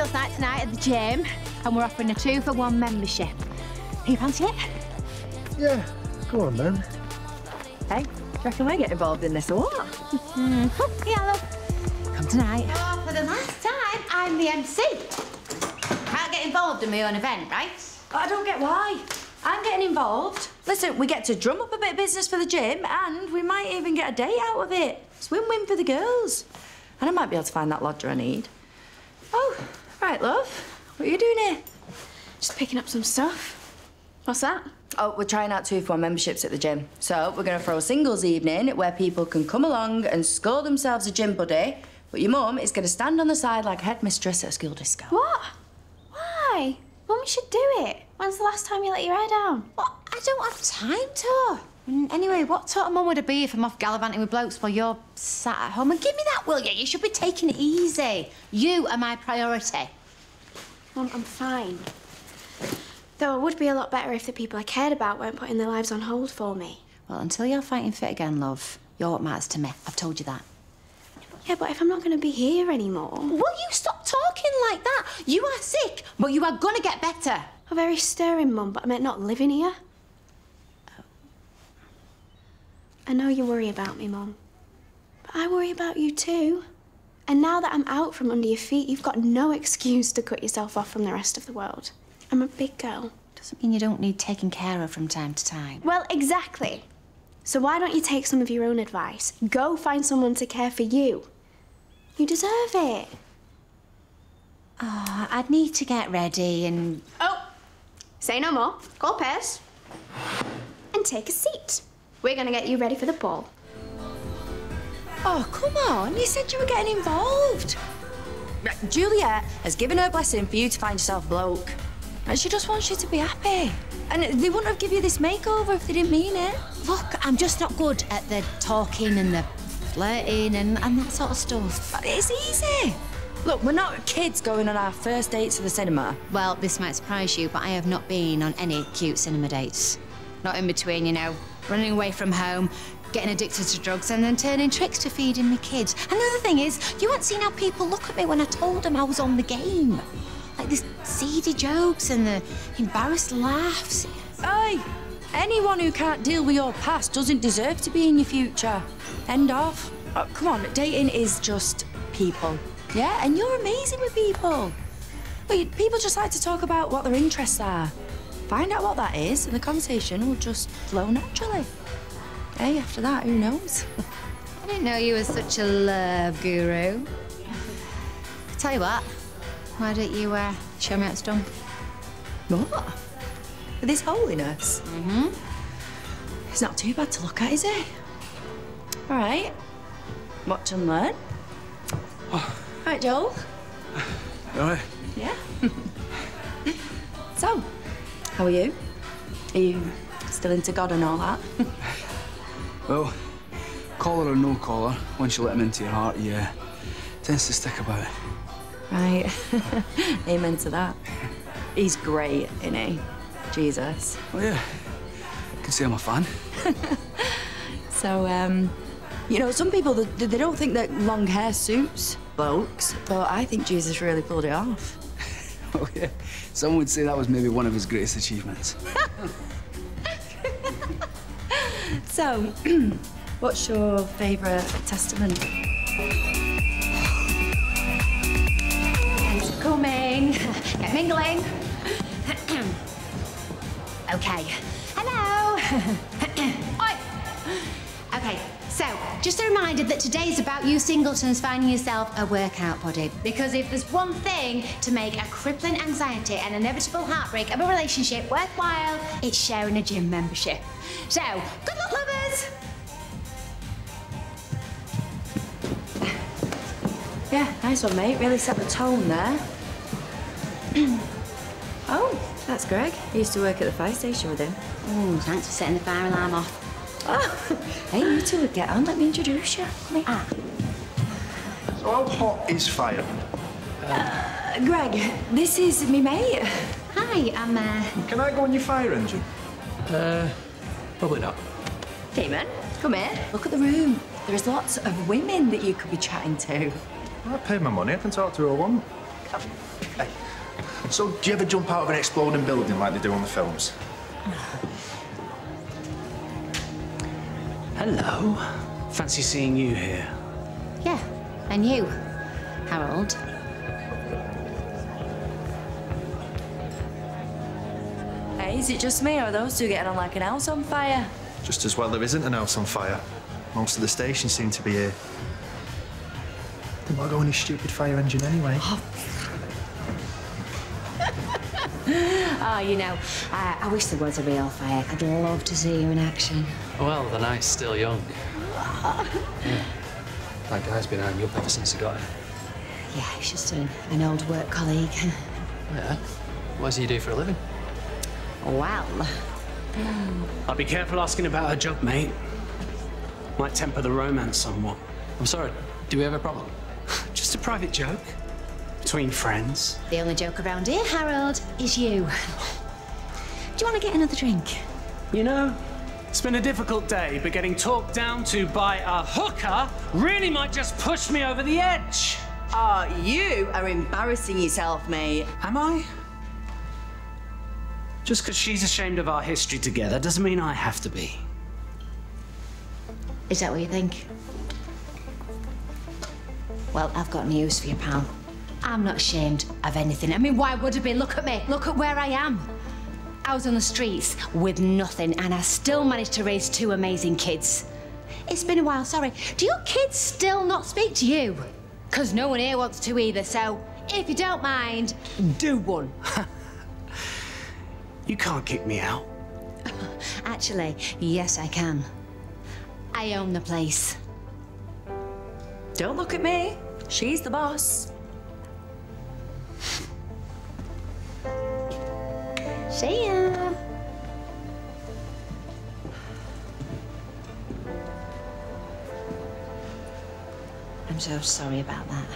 singles night tonight at the gym, and we're offering a two for one membership. Do you fancy it? Yeah, go on then. Hey, do you reckon I get involved in this or what? Mm. Yeah, love. Come tonight. Oh, for the last time, I'm the MC. Can't get involved in my own event, right? I don't get why. I'm getting involved. Listen, we get to drum up a bit of business for the gym and we might even get a day out of it. It's win-win for the girls. And I might be able to find that lodger I need. Oh, right, love. What are you doing here? Just picking up some stuff. What's that? Oh, we're trying out two for one memberships at the gym. So we're going to throw a singles evening where people can come along and score themselves a gym buddy, but your mum is going to stand on the side like a headmistress at a school disco. What? Why? Mum, you should do it. When's the last time you let your hair down? What? I don't have time to. Anyway, what sort of mum would it be if I'm off gallivanting with blokes while you're sat at home? And give me that, will you? You should be taking it easy. You are my priority. Mum, I'm fine. Though it would be a lot better if the people I cared about weren't putting their lives on hold for me. Well, until you're fighting fit again, love, you're what matters to me. I've told you that. Yeah, but if I'm not going to be here anymore... Will you stop talking like that? You are sick, but you are going to get better. A very stirring, Mum, but I meant not living here. I know you worry about me, Mum. But I worry about you too. And now that I'm out from under your feet, you've got no excuse to cut yourself off from the rest of the world. I'm a big girl. Doesn't mean you don't need taking care of from time to time. Well, exactly. So why don't you take some of your own advice? Go find someone to care for you. You deserve it. Oh, I'd need to get ready and... Oh! Say no more. Call Pairs. And take a seat. We're gonna get you ready for the ball. Oh, come on. You said you were getting involved. Juliet has given her blessing for you to find yourself a bloke. And she just wants you to be happy. And they wouldn't have given you this makeover if they didn't mean it. Look, I'm just not good at the talking and the flirting and, and that sort of stuff. But it's easy. Look, we're not kids going on our first date to the cinema. Well, this might surprise you, but I have not been on any cute cinema dates. Not in between, you know, running away from home, getting addicted to drugs, and then turning tricks to feeding my kids. And the other thing is, you won't seen how people look at me when I told them I was on the game. Like the seedy jokes and the embarrassed laughs. Hey, anyone who can't deal with your past doesn't deserve to be in your future. End of. Oh, come on, dating is just people. Yeah, and you're amazing with people. But people just like to talk about what their interests are. Find out what that is, and the conversation will just flow naturally. Hey, after that, who knows? I didn't know you were such a love guru. Tell you what, why don't you uh, show me how it's done? What? With his holiness? Mm-hmm. It's not too bad to look at, is it? All right. Watch and learn. Oh. Right, Joel? All right? Yeah. so, how are you? Are you still into God and all that? Well, collar or no collar, once you let him into your heart, he uh, tends to stick about. Right. Amen to that. He's great, isn't he? Jesus. Oh, yeah. I can say I'm a fan. So, um, you know, some people, they, they don't think that long hair suits blokes, but I think Jesus really pulled it off. Some would say that was maybe one of his greatest achievements. So, what's your favourite testament? Coming. Get mingling. okay. Hello. Okay, so just a reminder that today's about you singletons finding yourself a workout buddy. Because if there's one thing to make a crippling anxiety and inevitable heartbreak of a relationship worthwhile, it's sharing a gym membership. So, good luck, lovers. Yeah, nice one, mate. Really set the tone there. oh, that's Greg. He used to work at the fire station with him. Oh, thanks for setting the fire alarm off. Oh, hey, you two would get on. Let me introduce you. Come here. Ah. So how hot is fire? Uh, Greg, this is me mate. Hi, I'm, uh... Can I go on your fire engine? Uh, probably not. Damon, come here. Look at the room. There's lots of women that you could be chatting to. I pay my money. I can talk to who I want. Hey. So, do you ever jump out of an exploding building like they do on the films? Hello. Fancy seeing you here. Yeah, and you, Harold. Hey, is it just me or are those two getting on like an house on fire? Just as well there isn't an house on fire. Most of the stations seem to be here. Then why go on his stupid fire engine anyway? Oh, Oh, you know, I, I wish there was a real fire. I'd love to see you in action. Well, the night's still young. yeah. That guy's been eyeing you up ever since he got here. Yeah, he's just an, an old work colleague. Yeah. What does he do for a living? Well, I'll be careful asking about her job, mate. Might temper the romance somewhat. I'm sorry, do we have a problem? Just a private joke. Between friends. the only joke around here, Harold, is you. Do you want to get another drink? You know, it's been a difficult day, but getting talked down to by a hooker really might just push me over the edge. Oh, you are embarrassing yourself, mate. Am I? Just because she's ashamed of our history together doesn't mean I have to be. Is that what you think? Well, I've got news for you, pal. I'm not ashamed of anything. I mean, why would I be? Look at me. Look at where I am. I was on the streets with nothing, and I still managed to raise two amazing kids. It's been a while, sorry. Do your kids still not speak to you? Because no one here wants to either, so if you don't mind, do one. You can't kick me out. Actually, yes, I can. I own the place. Don't look at me. She's the boss. See ya. I'm so sorry about that.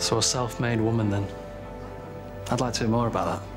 So a self-made woman then. I'd like to hear more about that.